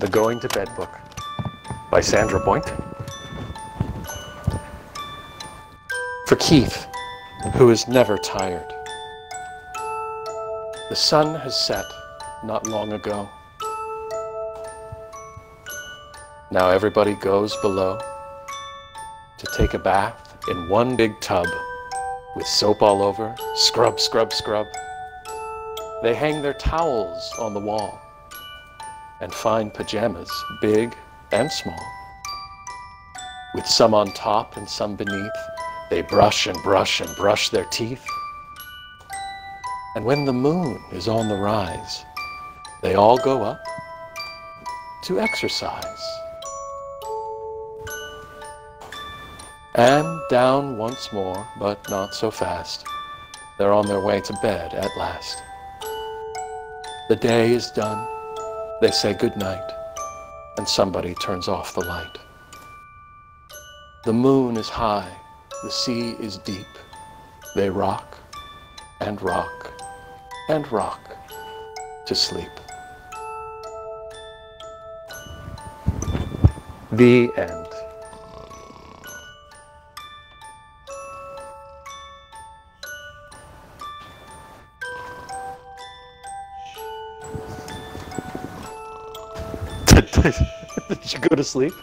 The Going to Bed Book by Sandra Boynton. For Keith, who is never tired. The sun has set not long ago. Now everybody goes below to take a bath in one big tub with soap all over, scrub, scrub, scrub. They hang their towels on the wall and fine pajamas, big and small. With some on top and some beneath, they brush and brush and brush their teeth. And when the moon is on the rise, they all go up to exercise. And down once more, but not so fast. They're on their way to bed at last. The day is done. They say good night, and somebody turns off the light. The moon is high, the sea is deep. They rock and rock and rock to sleep. The end. Did you go to sleep?